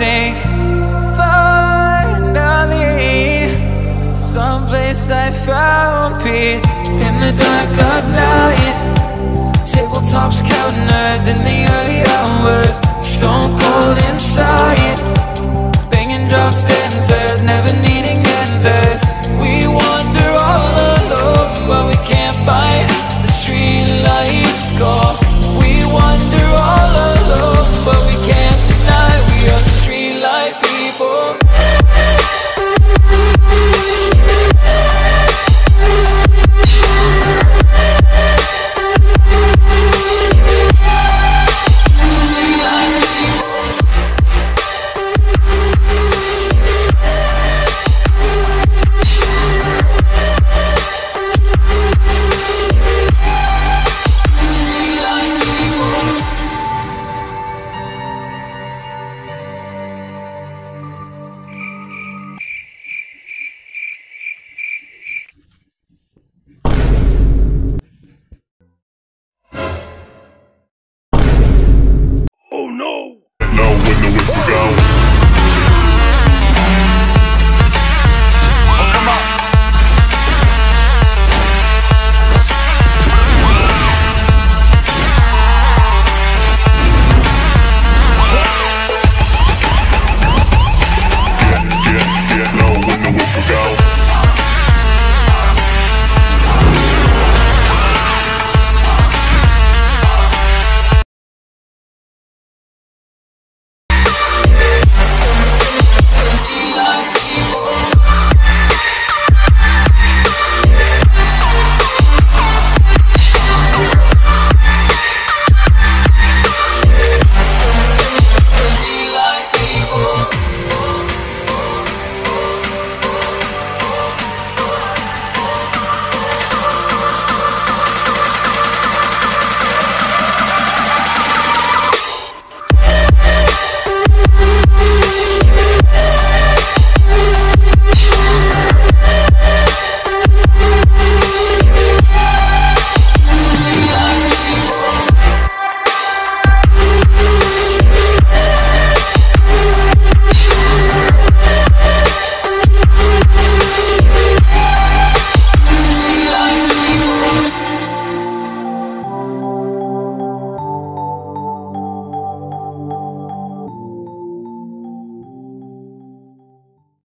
Finally Someplace I found peace. In the dark of night Tabletops counting eyes in the early hours. Stone